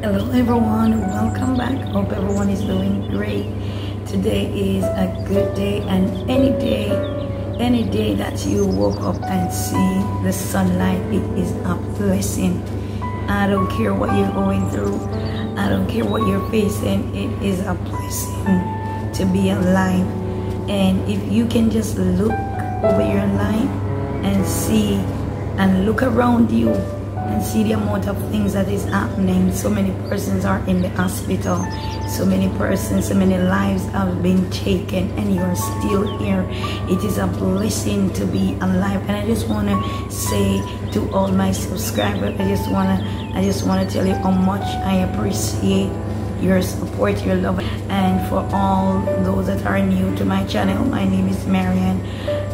Hello everyone, welcome back. Hope everyone is doing great. Today is a good day and any day, any day that you woke up and see the sunlight, it is a blessing. I don't care what you're going through. I don't care what you're facing. It is a blessing to be alive. And if you can just look over your life and see and look around you and see the amount of things that is happening. So many persons are in the hospital. So many persons, so many lives have been taken and you are still here. It is a blessing to be alive. And I just want to say to all my subscribers, I just want to, I just want to tell you how much I appreciate your support, your love. And for all those that are new to my channel, my name is Marian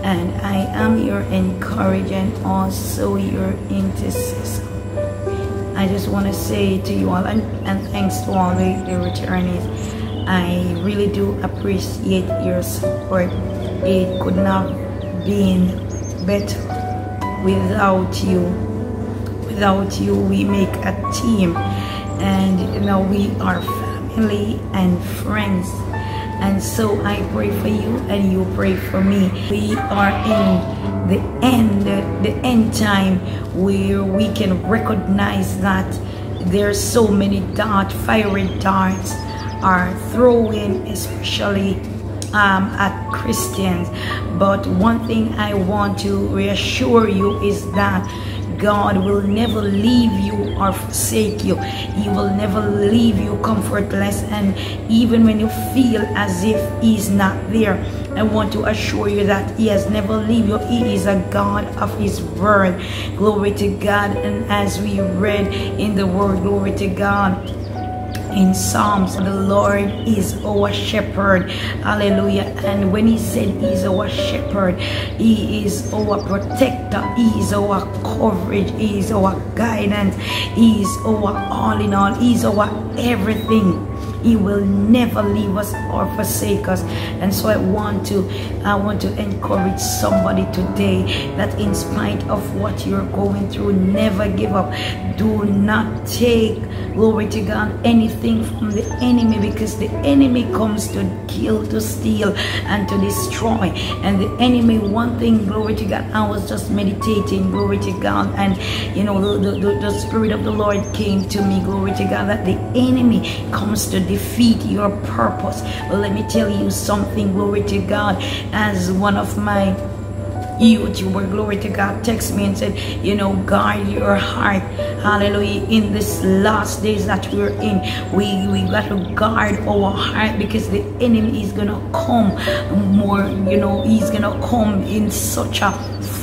and I am your encourager and also your intercessor. I just want to say to you all, and, and thanks to all the, the returnees, I really do appreciate your support. It could not been better without you. Without you, we make a team, and you know we are family and friends and so I pray for you and you pray for me. We are in the end, the end time where we can recognize that there's so many dart, fiery darts are throwing, especially um, at Christians. But one thing I want to reassure you is that God will never leave you or forsake you. He will never leave you comfortless. And even when you feel as if He's not there, I want to assure you that He has never leave you. He is a God of His word. Glory to God. And as we read in the word, glory to God in Psalms, the Lord is our shepherd. Hallelujah. And when he said he's our shepherd, he is our protector, he is our coverage, he is our guidance, he is our all in all, he is our everything. He will never leave us or forsake us. And so I want to I want to encourage somebody today that in spite of what you're going through, never give up. Do not take glory to God anything from the enemy because the enemy comes to kill, to steal, and to destroy. And the enemy, one thing, glory to God, I was just meditating, glory to God, and you know, the, the, the Spirit of the Lord came to me, glory to God, that the enemy comes to defeat your purpose. But let me tell you something, glory to God, as one of my YouTuber, glory to God, text me and said, you know, guard your heart. Hallelujah. In this last days that we're in, we, we got to guard our heart because the enemy is going to come more, you know, he's going to come in such a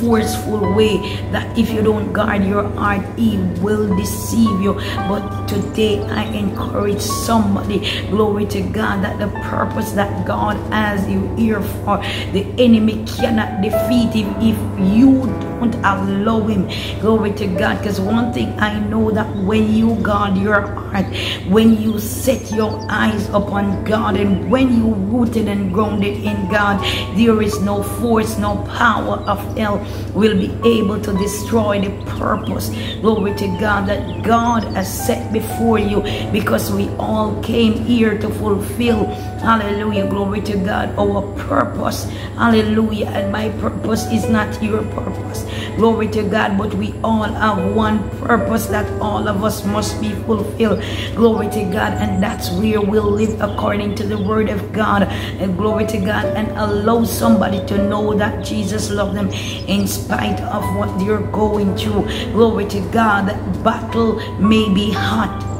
forceful way that if you don't guard your heart, he will deceive you. But today I encourage somebody, glory to God, that the purpose that God has you here for, the enemy cannot defeat him if you don't allow him. Glory to God. Because one thing I know that when you guard your heart, when you set your eyes upon God, and when you rooted and grounded in God, there is no force, no power of hell will be able to destroy the purpose. Glory to God that God has set before you because we all came here to fulfill. Hallelujah. Glory to God. Our purpose. Hallelujah. And my purpose is not your purpose. Glory to God. But we all have one purpose that all of us must be fulfilled. Glory to God. And that's where we'll live according to the word of God. And glory to God. And allow somebody to know that Jesus loved them in spite of what they're going through. Glory to God. That battle may be hot.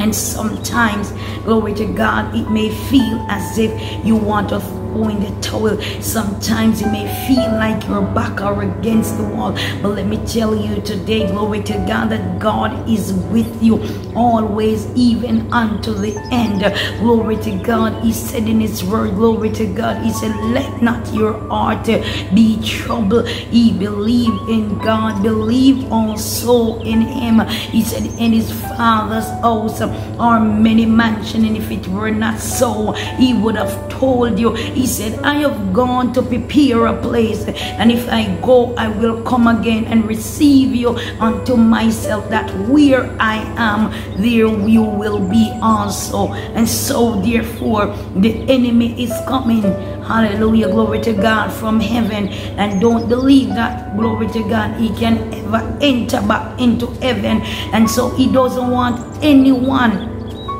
And sometimes, glory to God, it may feel as if you want to in the towel. Sometimes you may feel like your back are against the wall. But let me tell you today, glory to God, that God is with you always, even unto the end. Glory to God. He said in his word, glory to God. He said, let not your heart be troubled. He believed in God. Believe also in him. He said, in his father's house are many mansions. And if it were not so, he would have told you He said, I have gone to prepare a place, and if I go, I will come again and receive you unto myself, that where I am, there you will be also. And so, therefore, the enemy is coming. Hallelujah. Glory to God from heaven. And don't believe that, glory to God, he can ever enter back into heaven. And so he doesn't want anyone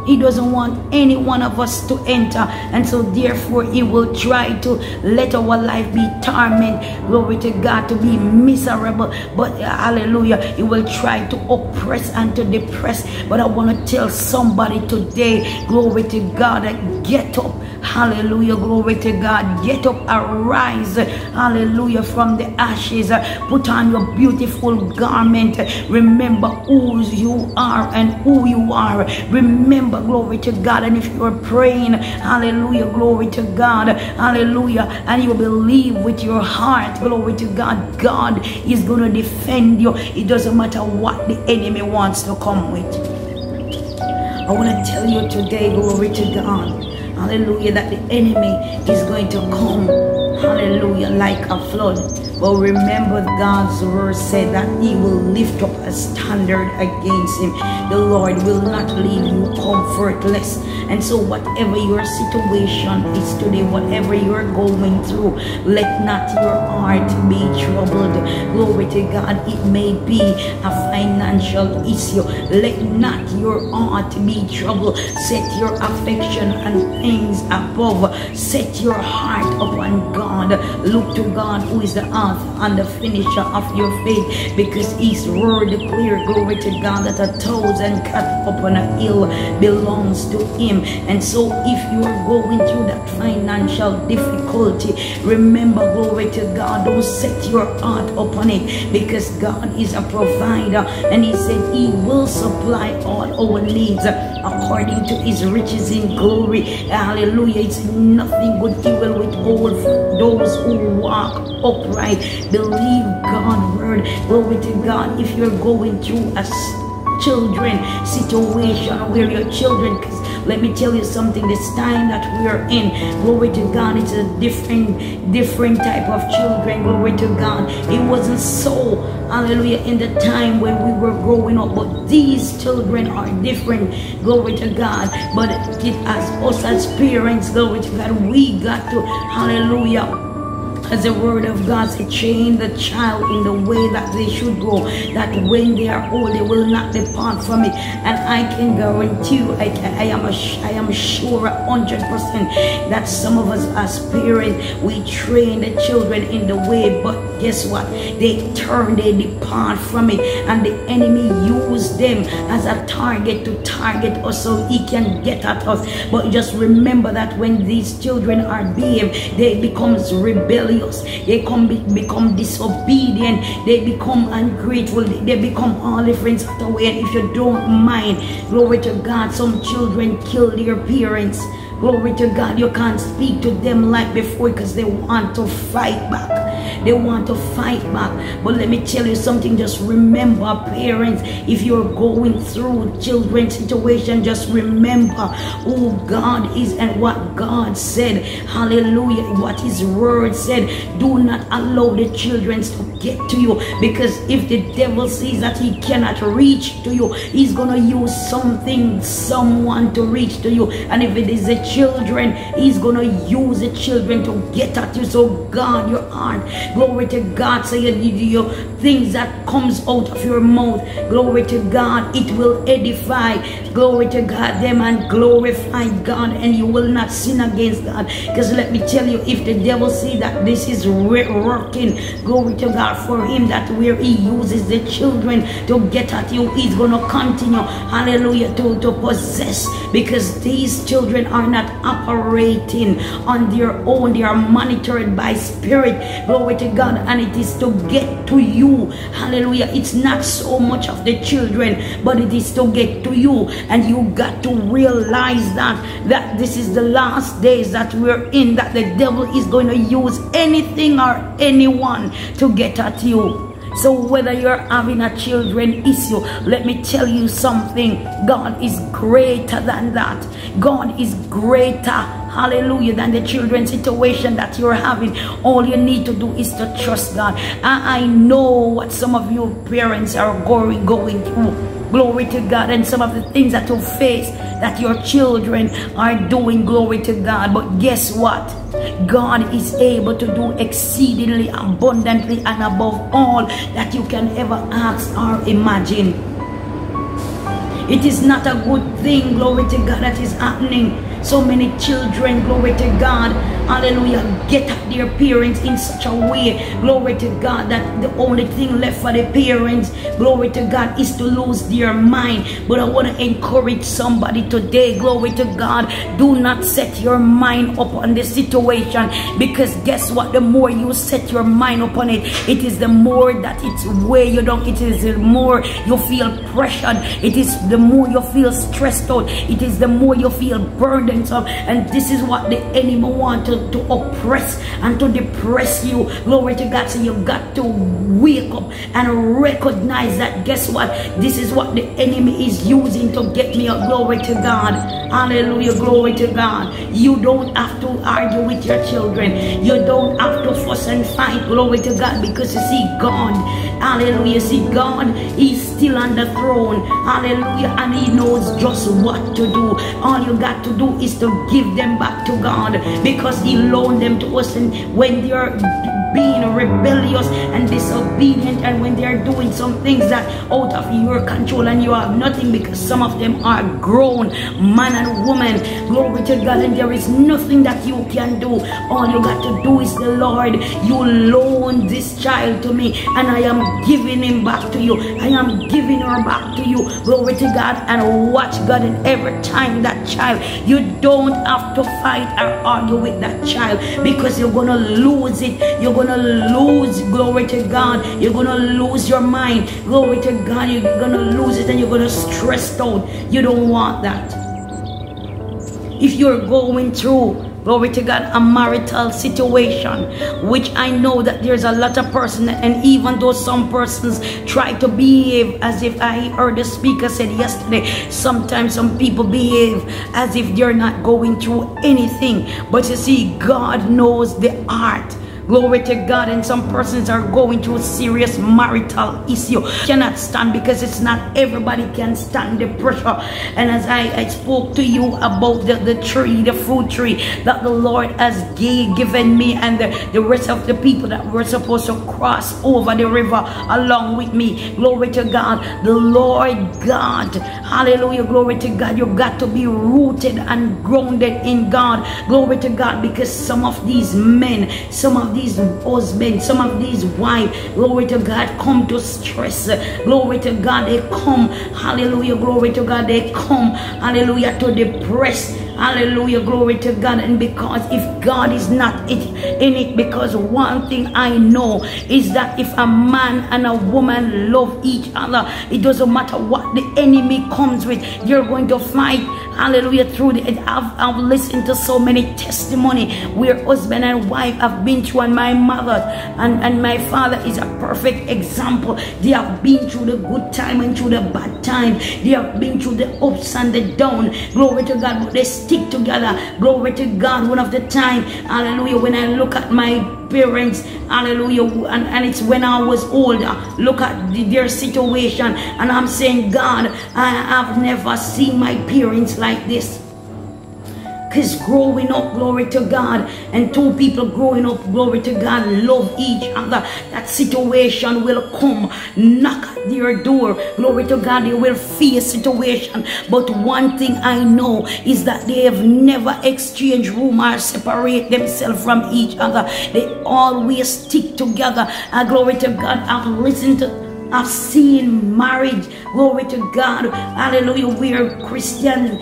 he doesn't want any one of us to enter. And so therefore he will try to let our life be torment. Glory to God to be miserable. But uh, hallelujah. He will try to oppress and to depress. But I want to tell somebody today, glory to God, get up. Hallelujah. Glory to God. Get up, arise. Hallelujah. From the ashes. Put on your beautiful garment. Remember who you are and who you are. Remember glory to God. And if you are praying, hallelujah, glory to God, hallelujah, and you believe with your heart, glory to God, God is going to defend you. It doesn't matter what the enemy wants to come with. I want to tell you today, glory to God, hallelujah, that the enemy is going to come, hallelujah, like a flood. But remember, God's word said that He will lift up a standard against him. The Lord will not leave you comfortless. And so, whatever your situation is today, whatever you're going through, let not your heart be troubled. Glory to God. It may be a financial issue. Let not your heart be troubled. Set your affection and things above. Set your heart upon God. Look to God, who is the author and the finisher of your faith because his word declare glory to God that a thousand cut upon a hill belongs to him. And so if you are going through that financial difficulty remember glory to God don't set your heart upon it because God is a provider and he said he will supply all our needs according to his riches in glory hallelujah it's nothing good he will withhold those who walk upright Believe God word. Glory to God. If you're going through a children situation where your children let me tell you something this time that we are in glory to god it's a different different type of children glory to god. It wasn't so hallelujah in the time when we were growing up but these children are different glory to god. But it as us as parents glory to god we got to hallelujah as the word of God said, train the child in the way that they should go, that when they are old, they will not depart from it. And I can guarantee you, I, I am a, I am sure 100% that some of us as parents, we train the children in the way, but guess what? They turn, they depart from it, and the enemy use them as a target to target us so he can get at us. But just remember that when these children are behave, they becomes rebellious, they come become disobedient, they become ungrateful, they become all different of way. And if you don't mind, glory to God, some children kill their parents. Glory to God, you can't speak to them like before because they want to fight back. They want to fight back. But let me tell you something. Just remember, parents, if you're going through children situation, just remember who God is and what God said. Hallelujah. What his word said. Do not allow the children to get to you. Because if the devil sees that he cannot reach to you, he's to use something, someone to reach to you. And if it is the children, he's to use the children to get at you. So God, your heart Glory to God. Say so your things that comes out of your mouth. Glory to God. It will edify. Glory to God. Them and glorify God. And you will not sin against God. Because let me tell you, if the devil see that this is working, glory to God for him that where he uses the children to get at you, he's going to continue, hallelujah, to, to possess. Because these children are not operating on their own. They are monitored by spirit. Glory to God. And it is to get to you. Hallelujah. It's not so much of the children, but it is to get to you. And you got to realize that that this is the last days that we're in, that the devil is going to use anything or anyone to get at you. So whether you're having a children issue, let me tell you something. God is greater than that. God is greater hallelujah than the children situation that you're having all you need to do is to trust god i, I know what some of your parents are going going through glory to god and some of the things that you face that your children are doing glory to god but guess what God is able to do exceedingly abundantly and above all that you can ever ask or imagine. It is not a good thing, glory to God, that is happening so many children, glory to God, hallelujah, get at their parents in such a way, glory to God, that the only thing left for the parents, glory to God, is to lose their mind. But I want to encourage somebody today, glory to God, do not set your mind upon the situation because guess what? The more you set your mind upon it, it is the more that it's weigh you don't, it is the more you feel pressured, it is the more you feel stressed out, it is the more you feel burdensome. And this is what the enemy want to, to oppress and to depress you. Glory to God. So you got to wake up and recognize that guess what? This is what the enemy is using to get me up. Glory to God. Hallelujah. Glory to God. You don't have to argue with your children. You don't have to fuss and fight. Glory to God. Because you see God. Hallelujah. See God. He's still on the throne. Hallelujah. And he knows just what to do. All you got to do is to give them back to God because He loaned them to us. And when they are being rebellious and disobedient, and when they are doing some things that out of your control, and you have nothing because some of them are grown man and woman. Glory to God, and there is nothing that you can do. All you got to do is the Lord. You loan this child to me, and I am giving him back to you. I am giving her back to you. Glory to God, and watch God. And every time that child, you don't have to fight or argue with that child because you're gonna lose it. You're gonna lose glory to God. You're gonna lose your mind. Glory to God. You're gonna lose it and you're gonna stress out. You don't want that. If you're going through glory to God, a marital situation, which I know that there's a lot of person, and even though some persons try to behave as if I heard the speaker said yesterday, sometimes some people behave as if they're not going through anything. But you see, God knows the art Glory to God. And some persons are going through a serious marital issue. Cannot stand because it's not everybody can stand the pressure. And as I, I spoke to you about the, the tree, the fruit tree that the Lord has given me and the, the rest of the people that were supposed to cross over the river along with me. Glory to God. The Lord God. Hallelujah. Glory to God. You got to be rooted and grounded in God. Glory to God because some of these men, some of these husbands, some of these wives, glory to God, come to stress. Glory to God, they come. Hallelujah. Glory to God, they come. Hallelujah. To depress Hallelujah. Glory to God. And because if God is not in it, because one thing I know is that if a man and a woman love each other, it doesn't matter what the enemy comes with, you're going to fight. Hallelujah. Through the I've, I've listened to so many testimony where husband and wife have been through, and my mother and, and my father is a perfect example. They have been through the good time and through the bad time. They have been through the ups and the down. Glory to God. But they stick together. Glory to God. One of the time, hallelujah, when I look at my parents, hallelujah, and, and it's when I was older, look at the, their situation, and I'm saying, God, I have never seen my parents like this. Because growing up, glory to God, and two people growing up, glory to God, love each other. That situation will come, knock at their door. Glory to God, they will face situation. But one thing I know is that they have never exchanged room or separate themselves from each other. They always stick together. And glory to God, I've listened to I've seen marriage, glory to God, hallelujah, where Christian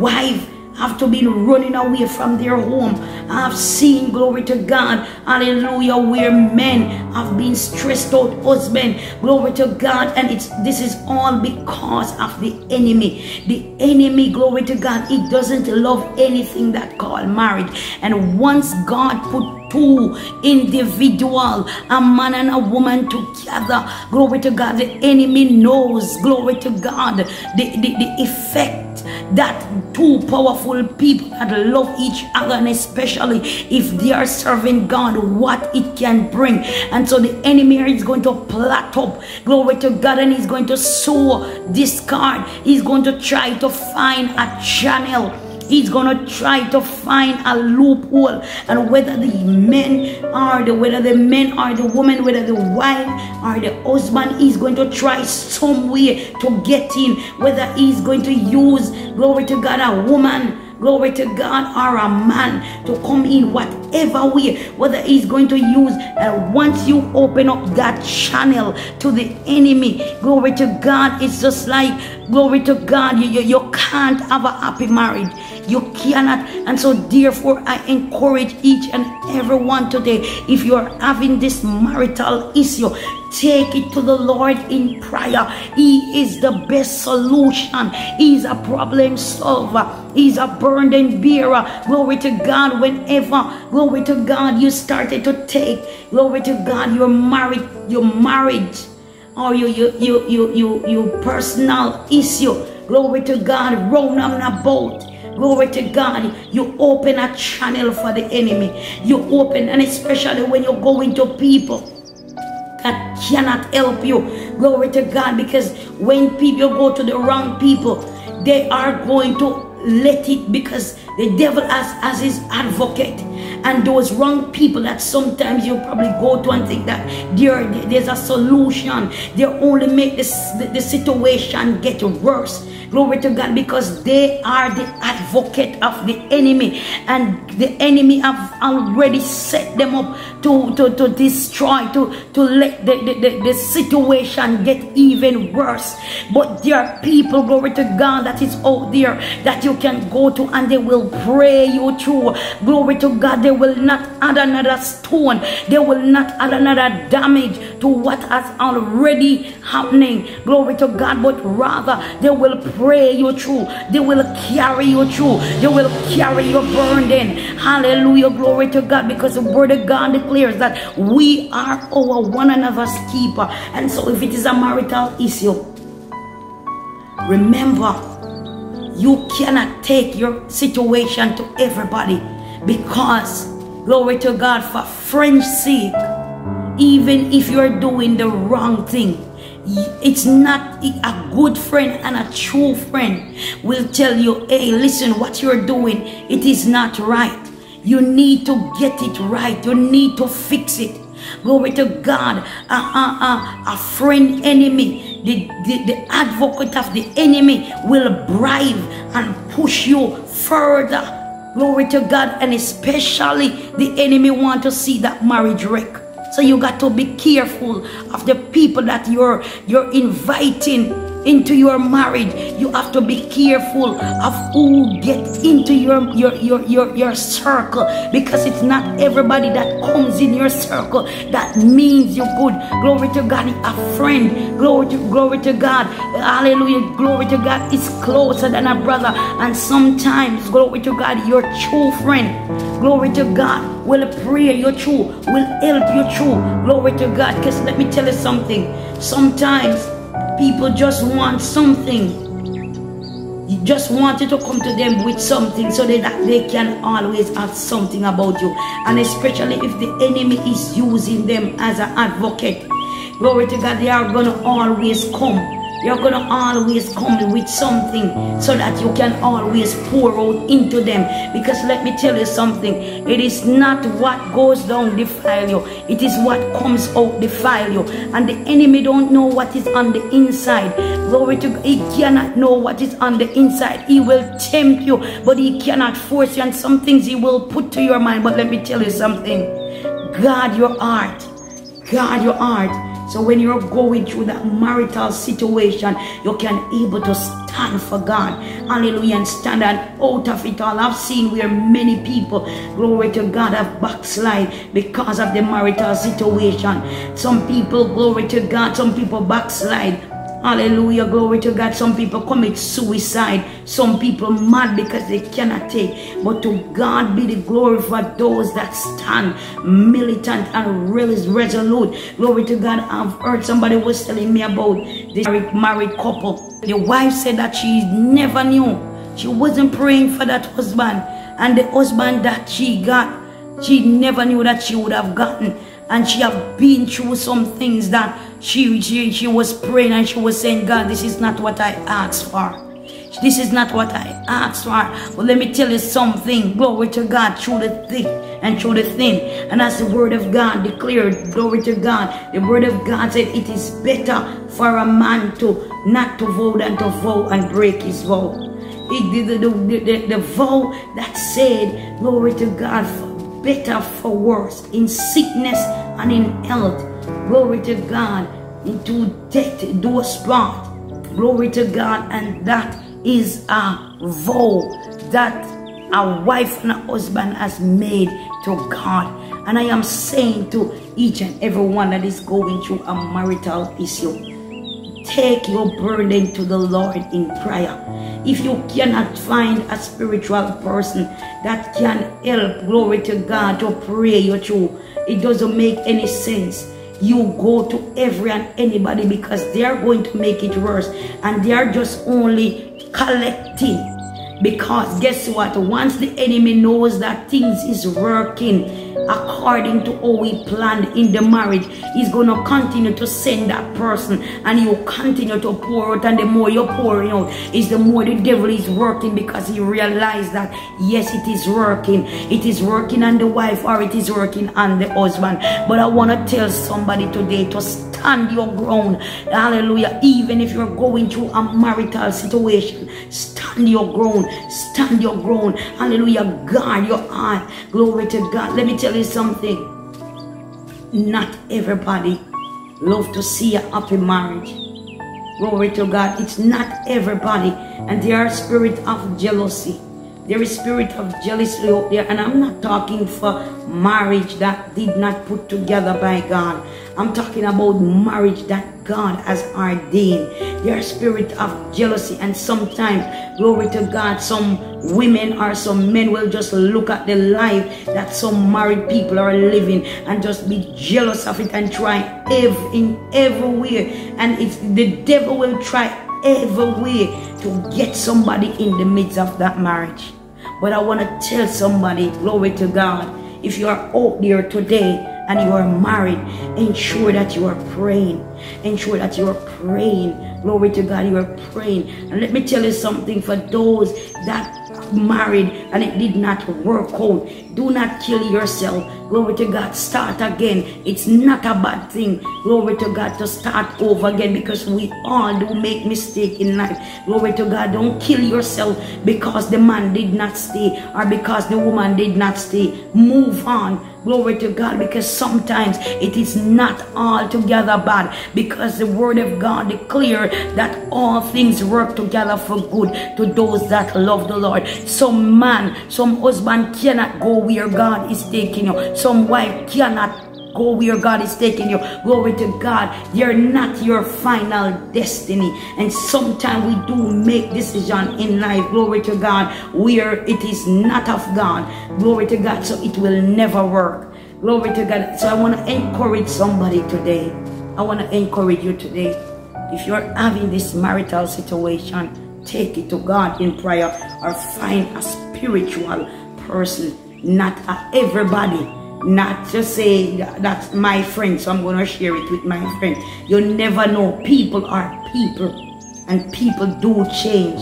wife have to be running away from their home. I've seen, glory to God, hallelujah, where men have been stressed out, husband, glory to God, and it's this is all because of the enemy. The enemy, glory to God, it doesn't love anything that called marriage. And once God put two individual, a man and a woman together. Glory to God. The enemy knows, glory to God, the, the, the effect that two powerful people that love each other and especially if they are serving God what it can bring. And so the enemy is going to plot up. Glory to God. And he's going to sow discard he's going to try to find a channel He's gonna try to find a loophole. And whether the men are the whether the men are the woman, whether the wife or the husband, he's going to try some way to get in. Whether he's going to use glory to God a woman glory to God, or a man to come in whatever way, whether he's going to use. And once you open up that channel to the enemy, glory to God, it's just like, glory to God, you, you, you can't have a happy marriage. You cannot. And so, therefore, I encourage each and every one today, if you are having this marital issue, take it to the Lord in prayer. He is the best solution. He's a problem solver. He's a burden bearer. Glory to God. Whenever, glory to God, you started to take, glory to God, your marriage, your marriage, or your you you you you you personal issue. Glory to God. Round on a boat. Glory to God. You open a channel for the enemy. You open, and especially when you're going to people that cannot help you. Glory to God. Because when people go to the wrong people, they are going to let it because the devil has as his advocate and those wrong people that sometimes you probably go to and think that there, there's a solution they only make this the, the situation get worse Glory to God because they are the advocate of the enemy and the enemy have already set them up to, to, to destroy, to, to let the, the, the, the situation get even worse. But there are people, glory to God, that is out there that you can go to and they will pray you through. Glory to God, they will not add another stone. They will not add another damage to what has already happening. Glory to God, but rather they will pray you through. They will carry you through. They will carry your burden. Hallelujah. Glory to God. Because the word of God declares that we are our one another's keeper. And so if it is a marital issue, remember you cannot take your situation to everybody because glory to God for friend's sake even if you're doing the wrong thing it's not a good friend and a true friend will tell you hey listen what you're doing it is not right. You need to get it right. You need to fix it. Glory to god. A, a, a, a friend enemy the, the, the advocate of the enemy will bribe and push you further. Glory to god. And especially the enemy want to see that marriage wreck so you got to be careful of the people that you're you're inviting into your marriage. You have to be careful of who gets into your your your your, your circle because it's not everybody that comes in your circle that means you good. Glory to God, a friend. Glory to glory to God. Hallelujah. Glory to God is closer than a brother. And sometimes, glory to God, your true friend. Glory to God will pray your true will help you true Glory to God. Because let me tell you something. Sometimes people just want something. You just want you to come to them with something so that they can always have something about you. And especially if the enemy is using them as an advocate. Glory to God, they are going to always come you're to always come with something so that you can always pour out into them. Because let me tell you something. It is not what goes down defile you. It is what comes out defile you. And the enemy don't know what is on the inside. Glory to God. He cannot know what is on the inside. He will tempt you, but he cannot force you. And some things he will put to your mind. But let me tell you something. God your heart. God your heart So when you're going through that marital situation, you can able to stand for God. Hallelujah. And stand and out of it all. I've seen where many people, glory to God, have backslide because of the marital situation. Some people, glory to God, some people backslide Hallelujah. Glory to God. Some people commit suicide. Some people mad because they cannot take. But to God be the glory for those that stand militant and really resolute. Glory to God. I've heard somebody was telling me about this married, married couple. The wife said that she never knew. She wasn't praying for that husband. And the husband that she got, she never knew that she would have gotten. And she have been through some things that she, she, she was praying and she was saying, God, this is not what I asked for. This is not what I asked for. But let me tell you something. Glory to God through the thick and through the thin. And as the word of God declared, glory to God, the word of God said it is better for a man to not to vow than to vow and break his vow. It, the, the, the, the, the vow that said, glory to God, for better, for worse, in sickness and in health Glory to God. Into death, do a spot. Glory to God. And that is a vow that a wife and a husband has made to God. And I am saying to each and every one that is going through a marital issue, take your burden to the Lord in prayer. If you cannot find a spiritual person that can help, glory to God, to pray you through, it doesn't make any sense you go to every and anybody because they are going to make it worse. And they are just only collecting. Because guess what? Once the enemy knows that things is working according to how we planned in the marriage he's going to continue to send that person. And he will continue to pour out. And the more you're pouring out is the more the devil is working because he realized that yes it is working. It is working on the wife or it is working on the husband. But i want to tell somebody today to stand your ground. Hallelujah. Even if you're going through a marital situation stand your ground. Stand your ground. Hallelujah. Guard your eye glory to god. Let me tell you something. Not everybody love to see a happy marriage. Glory to god. It's not everybody. And there are spirit of jealousy there is spirit of jealousy out there and i'm not talking for marriage that did not put together by god I'm talking about marriage that God has ordained. There are spirit of jealousy and sometimes, glory to God, some women or some men will just look at the life that some married people are living and just be jealous of it and try every, in every way. And it's the devil will try every way to get somebody in the midst of that marriage. But I want to tell somebody, glory to God, if you are out there today and you are married, ensure that you are praying. Ensure that you are praying. Glory to God, you are praying. And let me tell you something for those that married and it did not work out. Do not kill yourself. Glory to God. Start again. It's not a bad thing. Glory to God to start over again because we all do make mistake in life. Glory to God. Don't kill yourself because the man did not stay or because the woman did not stay. Move on. Glory to God because sometimes it is not altogether bad because the word of God declare that all things work together for good to those that love the Lord. Some man, some husband cannot go where God is taking you. Some wife cannot go where God is taking you. Glory to God. You're not your final destiny. And sometimes we do make decision in life, glory to God, where it is not of God. Glory to God. So it will never work. Glory to God. So I want to encourage somebody today. I want to encourage you today. If you're having this marital situation, take it to God in prayer or find a spiritual person, not everybody not to say that's my friend, so I'm to share it with my friend. You never know. People are people, and people do change.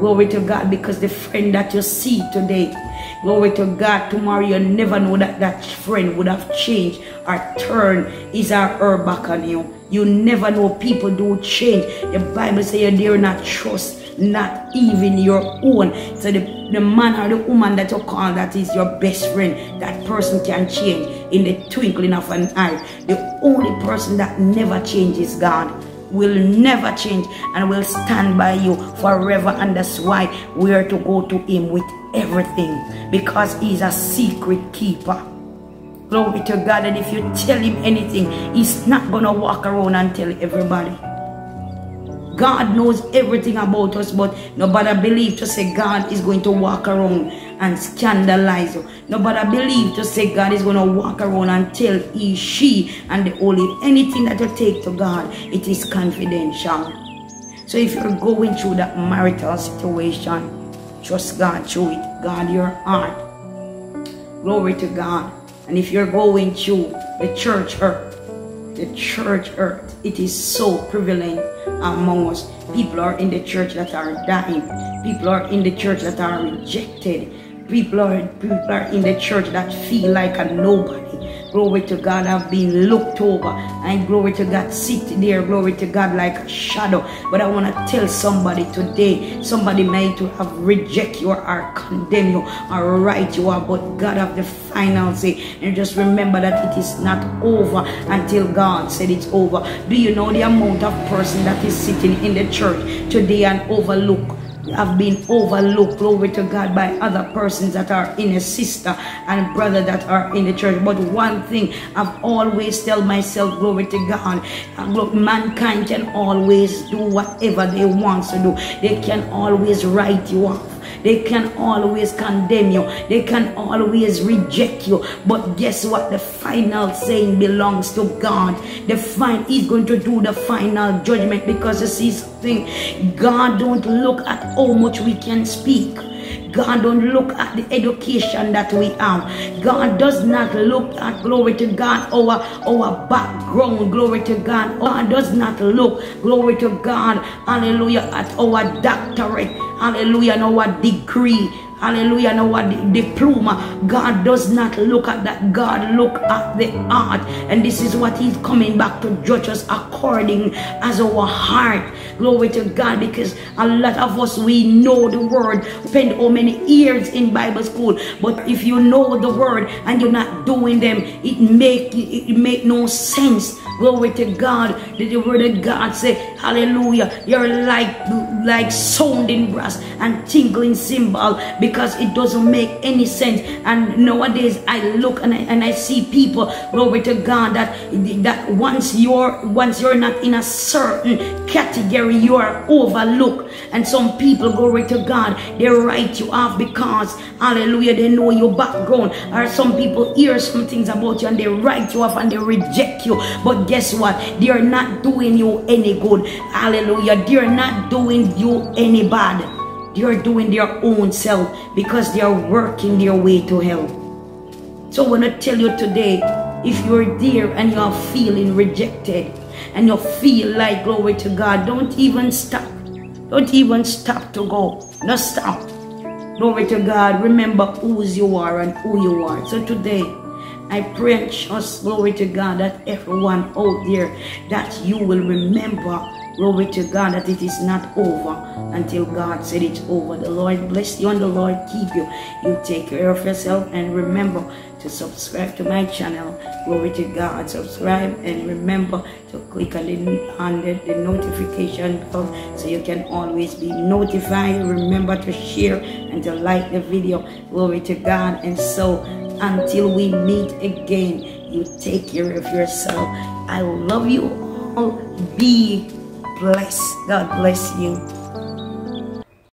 Glory to God, because the friend that you see today, glory to God, tomorrow you never know that that friend would have changed or turned his or her back on you. You never know people do change. The Bible says you dare not trust not even your own. So the, the man or the woman that you call that is your best friend, that person can change in the twinkling of an eye. The only person that never changes God will never change and will stand by you forever and that's why we are to go to him with everything because he's a secret keeper glory to god and if you tell him anything he's not gonna walk around and tell everybody God knows everything about us, but nobody believe to say God is going to walk around and scandalize you. Nobody believe to say God is going to walk around and tell he, she, and the only anything that you take to God, it is confidential. So if you're going through that marital situation, trust God through it. God your heart. Glory to God. And if you're going through the church hurt, the church earth. It is so prevalent among us. People are in the church that are dying. People are in the church that are rejected. People are, people are in the church that feel like a nobody. Glory to God, have been looked over. And glory to God, sit there, glory to God, like a shadow. But I want to tell somebody today, somebody may to have reject you or condemn you or write you out, but God have the final say. And just remember that it is not over until God said it's over. Do you know the amount of person that is sitting in the church today and overlook have been overlooked, glory to God, by other persons that are in a sister and brother that are in the church. But one thing I've always tell myself, glory to God, mankind can always do whatever they want to do. They can always write you off. They can always condemn you. They can always reject you. But guess what? The final saying belongs to God. The fine is going to do the final judgment because you see something. God don't look at how much we can speak. God don't look at the education that we have. God does not look at glory to God our our background. Glory to God. God does not look glory to God. Hallelujah at our doctorate. Hallelujah, and what degree. Hallelujah. Now what diploma. God does not look at that. God look at the heart. And this is what he's coming back to judge us according as our heart. Glory to God. Because a lot of us we know the word. Spend how many years in Bible school. But if you know the word and you're not doing them, it make it make no sense. Glory to God. Did the word of God say, Hallelujah. You're like like sounding brass and tingling cymbal because it doesn't make any sense. And nowadays I look and I, and I see people, glory to God, that that once you're once you're not in a certain category, you are overlooked. And some people, glory to God, they write you off because hallelujah, they know your background. Or some people hear some things about you and they write you off and they reject you. But guess what? They are not doing you any good. Hallelujah. They are not doing you any bad. They are doing their own self because they are working their way to hell. So I want to tell you today, if you're there and you're feeling rejected and you feel like glory to God, don't even stop. Don't even stop to go. No stop. Glory to God. Remember whose you are and who you are. So today, I pray and trust, glory to God, that everyone out there, that you will remember Glory to God that it is not over until God said it's over. The Lord bless you and the Lord keep you. You take care of yourself and remember to subscribe to my channel. Glory to God. Subscribe and remember to click on the, on the, the notification bell so you can always be notified. Remember to share and to like the video. Glory to God. And so until we meet again, you take care of yourself. I love you all. Be blessed. God bless you.